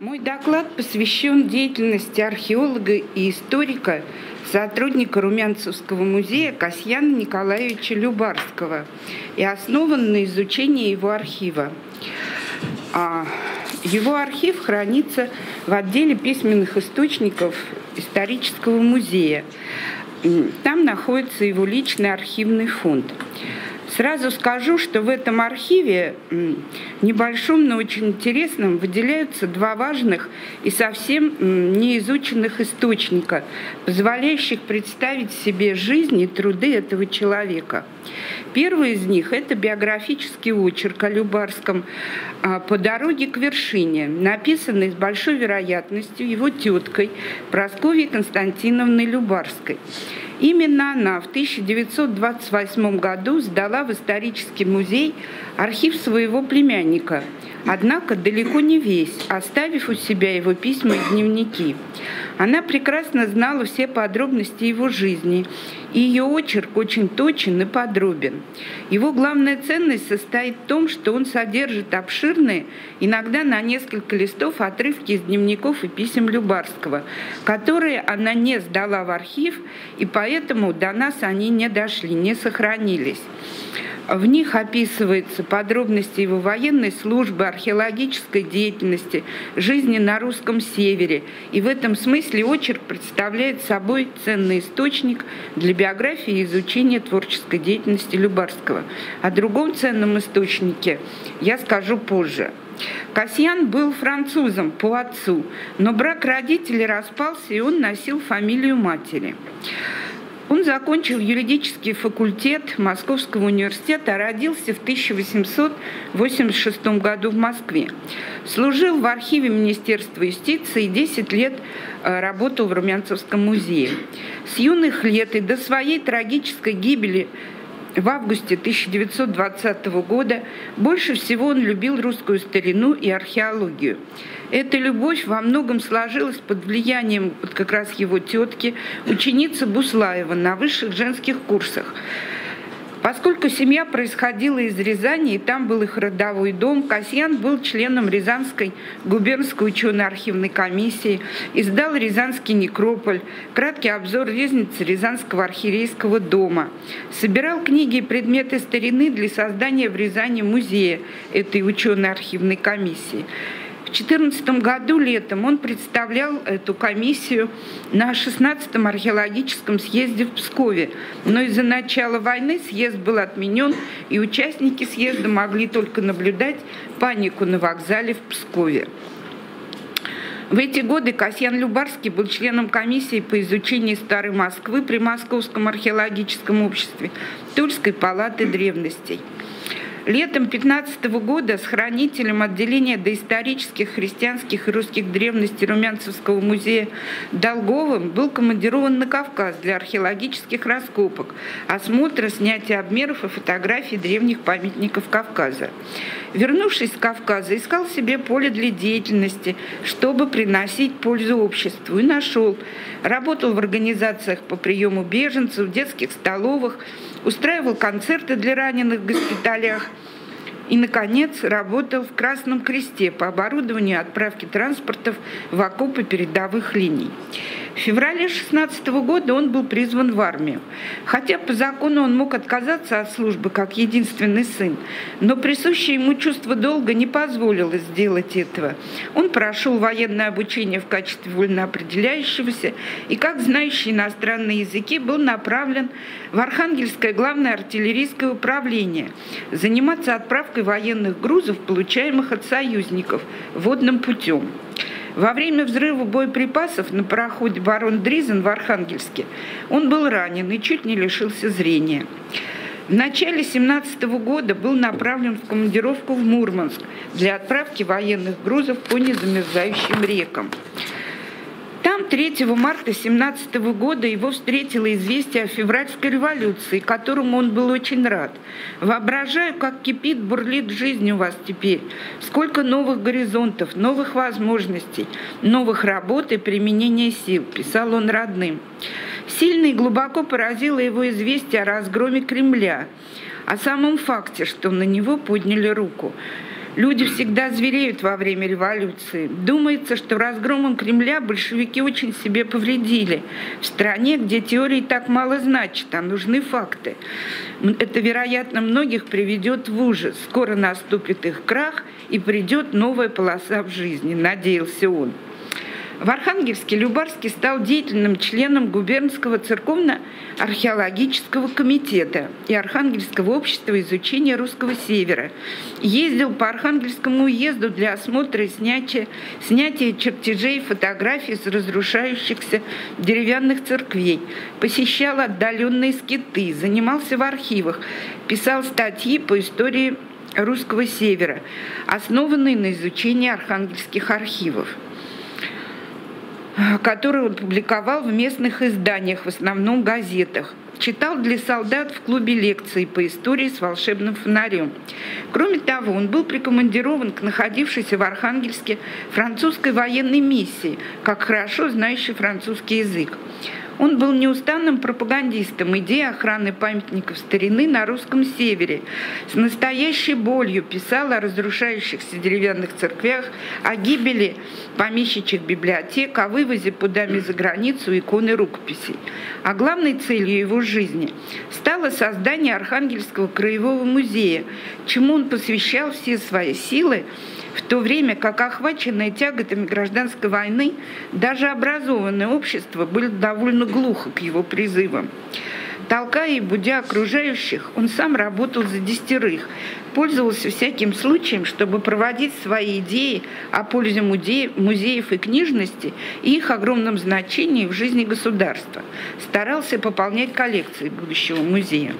Мой доклад посвящен деятельности археолога и историка, сотрудника Румянцевского музея Касьяна Николаевича Любарского и основан на изучении его архива. А его архив хранится в отделе письменных источников исторического музея. Там находится его личный архивный фонд. Сразу скажу, что в этом архиве небольшом, но очень интересном выделяются два важных и совсем неизученных источника, позволяющих представить себе жизнь и труды этого человека. Первый из них – это биографический очерк о Любарском а, «По дороге к вершине», написанный с большой вероятностью его теткой Прасковьей Константиновной Любарской. Именно она в 1928 году сдала в исторический музей архив своего племянника, однако далеко не весь, оставив у себя его письма и дневники. Она прекрасно знала все подробности его жизни, и ее очерк очень точен и подробен. Его главная ценность состоит в том, что он содержит обширные, иногда на несколько листов, отрывки из дневников и писем Любарского, которые она не сдала в архив, и поэтому до нас они не дошли, не сохранились. В них описываются подробности его военной службы, археологической деятельности, жизни на русском севере. И в этом смысле очерк представляет собой ценный источник для биографии и изучения творческой деятельности Любарского. О другом ценном источнике я скажу позже. Касьян был французом по отцу, но брак родителей распался, и он носил фамилию матери. Он закончил юридический факультет Московского университета, родился в 1886 году в Москве. Служил в архиве Министерства юстиции и 10 лет э, работал в Румянцевском музее. С юных лет и до своей трагической гибели в августе 1920 года больше всего он любил русскую старину и археологию. Эта любовь во многом сложилась под влиянием вот как раз его тетки, ученицы Буслаева на высших женских курсах. Поскольку семья происходила из Рязани, и там был их родовой дом, Касьян был членом Рязанской губернской учено-архивной комиссии, издал «Рязанский некрополь», краткий обзор резницы Рязанского архиерейского дома, собирал книги и предметы старины для создания в Рязани музея этой учено-архивной комиссии. В 2014 году летом он представлял эту комиссию на 16-м археологическом съезде в Пскове. Но из-за начала войны съезд был отменен, и участники съезда могли только наблюдать панику на вокзале в Пскове. В эти годы Касьян Любарский был членом комиссии по изучению Старой Москвы при Московском археологическом обществе Тульской палаты древностей. Летом 15 года с хранителем отделения доисторических христианских и русских древностей Румянцевского музея Долговым был командирован на Кавказ для археологических раскопок, осмотра, снятия обмеров и фотографий древних памятников Кавказа. Вернувшись с Кавказа, искал себе поле для деятельности, чтобы приносить пользу обществу, и нашел. Работал в организациях по приему беженцев, в детских столовых, устраивал концерты для раненых в госпиталях и, наконец, работал в Красном Кресте по оборудованию отправки транспортов в окопы передовых линий. В феврале 16 года он был призван в армию. Хотя по закону он мог отказаться от службы как единственный сын, но присущее ему чувство долга не позволило сделать этого. Он прошел военное обучение в качестве вольноопределяющегося и, как знающий иностранные языки, был направлен в Архангельское главное артиллерийское управление заниматься отправкой военных грузов, получаемых от союзников, водным путем. Во время взрыва боеприпасов на пароходе «Барон Дризен» в Архангельске он был ранен и чуть не лишился зрения. В начале 17 года был направлен в командировку в Мурманск для отправки военных грузов по незамерзающим рекам. Там 3 марта 17 года его встретило известие о февральской революции, которому он был очень рад. «Воображаю, как кипит, бурлит жизнь у вас теперь. Сколько новых горизонтов, новых возможностей, новых работ и применения сил», – писал он родным. Сильно и глубоко поразило его известие о разгроме Кремля, о самом факте, что на него подняли руку. Люди всегда звереют во время революции. Думается, что разгромом Кремля большевики очень себе повредили. В стране, где теории так мало значит, а нужны факты. Это, вероятно, многих приведет в ужас. Скоро наступит их крах, и придет новая полоса в жизни, надеялся он. В Архангельске Любарский стал деятельным членом губернского церковно-археологического комитета и Архангельского общества изучения русского севера. Ездил по Архангельскому уезду для осмотра и снятия, снятия чертежей фотографий с разрушающихся деревянных церквей, посещал отдаленные скиты, занимался в архивах, писал статьи по истории русского севера, основанные на изучении архангельских архивов который он публиковал в местных изданиях, в основном газетах. Читал для солдат в клубе лекции по истории с волшебным фонарем. Кроме того, он был прикомандирован к находившейся в Архангельске французской военной миссии, как хорошо знающий французский язык. Он был неустанным пропагандистом идеи охраны памятников старины на русском севере. С настоящей болью писал о разрушающихся деревянных церквях, о гибели помещичьих библиотек, о вывозе пудами за границу иконы рукописей. А главной целью его жизни стало создание Архангельского краевого музея, чему он посвящал все свои силы, в то время как охваченные тяготами гражданской войны даже образованное общество были довольно глухо к его призывам. Толкая и будя окружающих, он сам работал за десятерых, пользовался всяким случаем, чтобы проводить свои идеи о пользе музеев и книжности и их огромном значении в жизни государства. Старался пополнять коллекции будущего музея.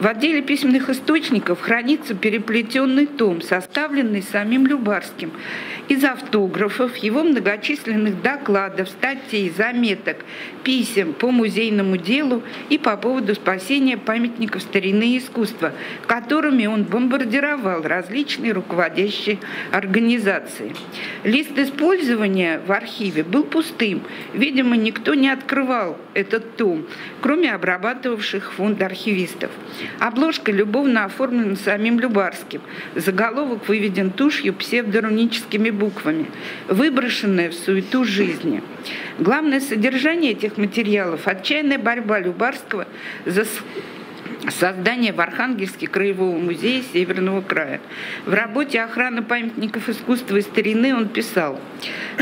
В отделе письменных источников хранится переплетенный том, составленный самим Любарским из автографов, его многочисленных докладов, статей, заметок, писем по музейному делу и по поводу спасения памятников старины и искусства, которыми он бомбардировал различные руководящие организации. Лист использования в архиве был пустым. Видимо, никто не открывал этот том, кроме обрабатывавших фонд архивистов. Обложка любовно оформлена самим Любарским. Заголовок выведен тушью псевдоруническими буквами, выброшенная в суету жизни. Главное содержание этих материалов – отчаянная борьба Любарского за создание в Архангельске Краевого музея Северного края. В работе «Охрана памятников искусства и старины» он писал,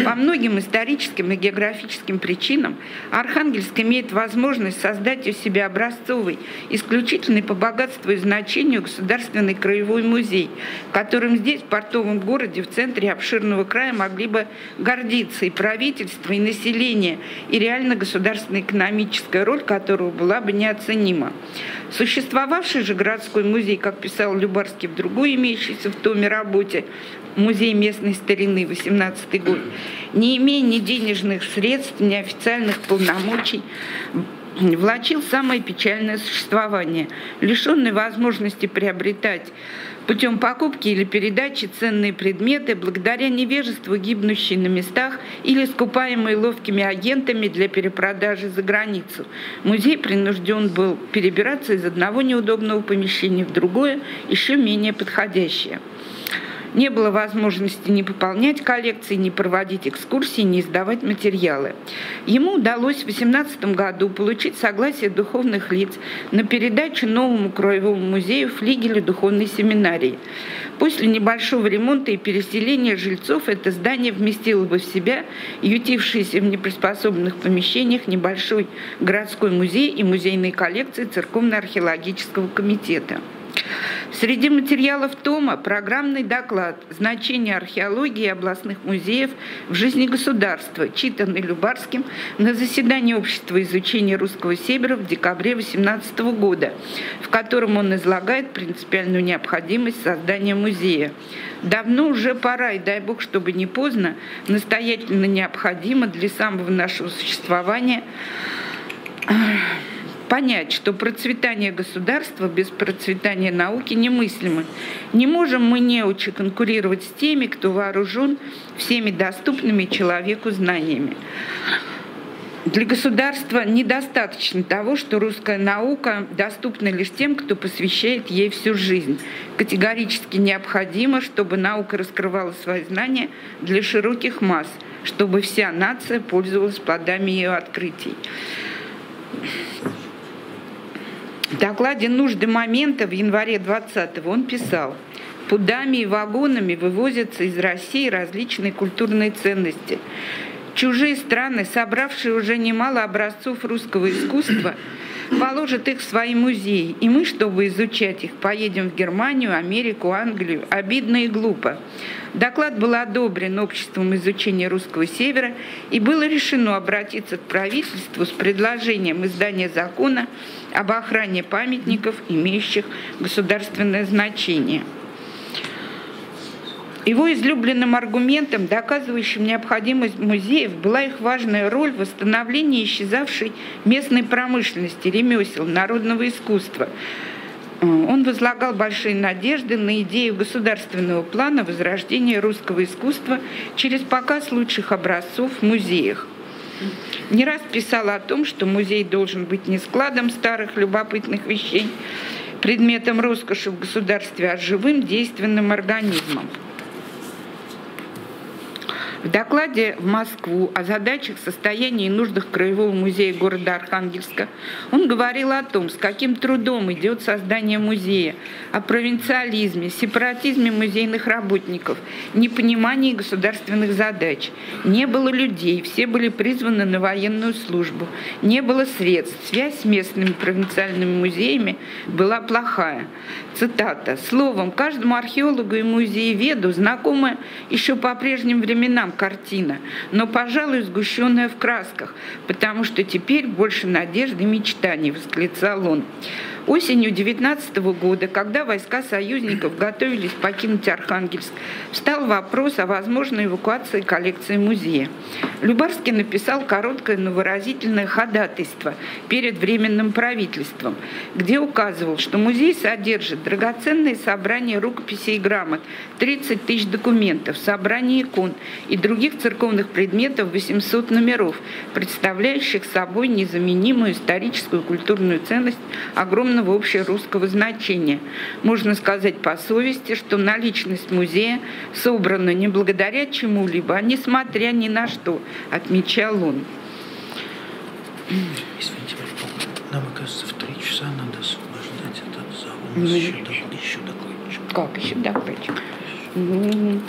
«По многим историческим и географическим причинам Архангельск имеет возможность создать у себя образцовый, исключительный по богатству и значению государственный краевой музей, которым здесь, в портовом городе, в центре обширного края, могли бы гордиться и правительство, и население, и реально государственная экономическая роль которого была бы неоценима. Существовавший же городской музей, как писал Любарский в другой имеющейся в томе работе, музей местной старины, 18 год, не имея ни денежных средств, ни официальных полномочий, влачил самое печальное существование, лишенный возможности приобретать путем покупки или передачи ценные предметы благодаря невежеству гибнущие на местах или скупаемые ловкими агентами для перепродажи за границу. Музей принужден был перебираться из одного неудобного помещения в другое, еще менее подходящее. Не было возможности ни пополнять коллекции, ни проводить экскурсии, ни издавать материалы. Ему удалось в 2018 году получить согласие духовных лиц на передачу новому краевому музею флигеля духовной семинарии. После небольшого ремонта и переселения жильцов это здание вместило бы в себя ютившиеся в неприспособленных помещениях небольшой городской музей и музейные коллекции Церковно-археологического комитета. Среди материалов тома программный доклад «Значение археологии областных музеев в жизни государства», читанный Любарским на заседании Общества изучения русского севера в декабре 2018 года, в котором он излагает принципиальную необходимость создания музея. Давно уже пора, и дай бог, чтобы не поздно, настоятельно необходимо для самого нашего существования понять, что процветание государства без процветания науки немыслимо. Не можем мы неучи конкурировать с теми, кто вооружен всеми доступными человеку знаниями. Для государства недостаточно того, что русская наука доступна лишь тем, кто посвящает ей всю жизнь. Категорически необходимо, чтобы наука раскрывала свои знания для широких масс, чтобы вся нация пользовалась плодами ее открытий. В докладе «Нужды момента» в январе 20-го он писал «Пудами и вагонами вывозятся из России различные культурные ценности – Чужие страны, собравшие уже немало образцов русского искусства, положат их в свои музеи. И мы, чтобы изучать их, поедем в Германию, Америку, Англию. Обидно и глупо. Доклад был одобрен обществом изучения русского севера и было решено обратиться к правительству с предложением издания закона об охране памятников, имеющих государственное значение. Его излюбленным аргументом, доказывающим необходимость музеев, была их важная роль в восстановлении исчезавшей местной промышленности, ремесел, народного искусства. Он возлагал большие надежды на идею государственного плана возрождения русского искусства через показ лучших образцов в музеях. Не раз писал о том, что музей должен быть не складом старых любопытных вещей, предметом роскоши в государстве, а живым действенным организмом. В докладе в Москву о задачах, состоянии и нуждах Краевого музея города Архангельска он говорил о том, с каким трудом идет создание музея, о провинциализме, сепаратизме музейных работников, непонимании государственных задач. Не было людей, все были призваны на военную службу, не было средств, связь с местными провинциальными музеями была плохая. Цитата. Словом, каждому археологу и музееведу знакома еще по прежним временам там картина, но, пожалуй, сгущенная в красках, потому что теперь больше надежды и мечтаний, восклицал он. Осенью 19 года, когда войска союзников готовились покинуть Архангельск, встал вопрос о возможной эвакуации коллекции музея. Любарский написал короткое, но выразительное ходатайство перед Временным правительством, где указывал, что музей содержит драгоценные собрания рукописей и грамот, 30 тысяч документов, собрание икон и других церковных предметов 800 номеров, представляющих собой незаменимую историческую и культурную ценность огромного огромного общерусского значения. Можно сказать по совести, что наличность музея собрана не благодаря чему-либо, а несмотря ни на что, отмечал он. Извините, нам, кажется, в три часа надо освобождать этот зал. У нас ну, еще, еще докладчик. Как еще докладчик? Ну,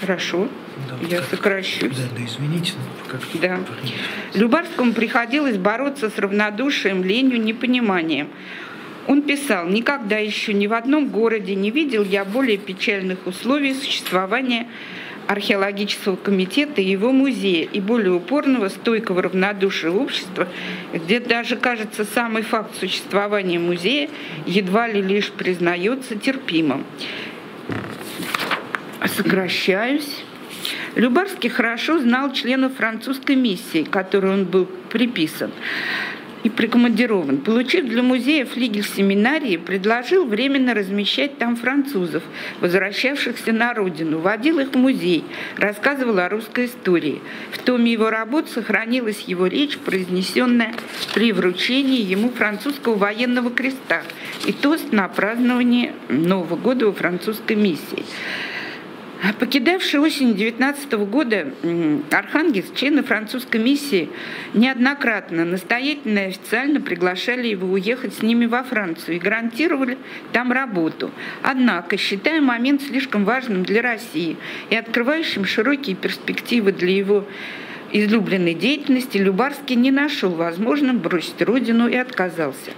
хорошо. Да, Я как, сокращу. Да, да, извините, как да. Любарскому приходилось бороться с равнодушием, ленью, непониманием. Он писал, никогда еще ни в одном городе не видел я более печальных условий существования археологического комитета и его музея и более упорного, стойкого равнодушия общества, где даже, кажется, самый факт существования музея едва ли лишь признается терпимым. Сокращаюсь. Любарский хорошо знал членов французской миссии, которой он был приписан и прикомандирован. Получив для музея флигель семинарии, предложил временно размещать там французов, возвращавшихся на родину, водил их в музей, рассказывал о русской истории. В томе его работ сохранилась его речь, произнесенная при вручении ему французского военного креста и тост на празднование Нового года во французской миссии. Покидавший осень 19 года Архангельск, члены французской миссии неоднократно, настоятельно и официально приглашали его уехать с ними во Францию и гарантировали там работу. Однако, считая момент слишком важным для России и открывающим широкие перспективы для его излюбленной деятельности Любарский не нашел возможным бросить родину и отказался.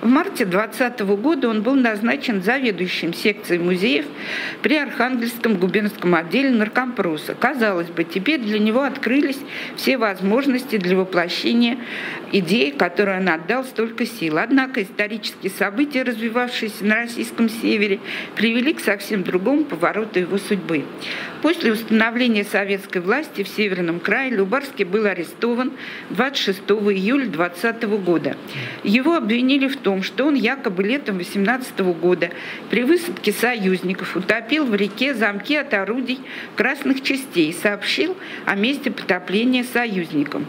В марте 2020 года он был назначен заведующим секцией музеев при Архангельском губернском отделе наркомпроса. Казалось бы, теперь для него открылись все возможности для воплощения идеи, которой он отдал столько сил. Однако исторические события, развивавшиеся на российском севере, привели к совсем другому повороту его судьбы. После установления советской власти в Северном крае Любарский был арестован 26 июля 2020 года. Его обвинили в том, что он якобы летом 18 года при высадке союзников утопил в реке замки от орудий красных частей и сообщил о месте потопления союзникам.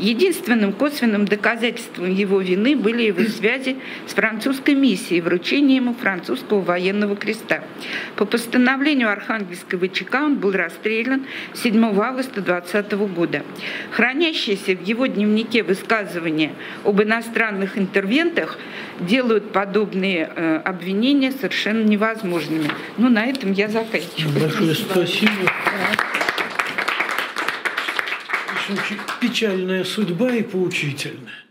Единственным косвенным доказательством его вины были его связи с французской миссией, вручение ему французского военного креста. По постановлению Архангельского ЧК он был расстрелян 7 августа 2020 года. Хранящиеся в его дневнике высказывания об иностранных интервентах делают подобные э, обвинения совершенно невозможными. Ну, на этом я заканчиваю. Большое спасибо. Печальная судьба и поучительная.